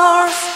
stars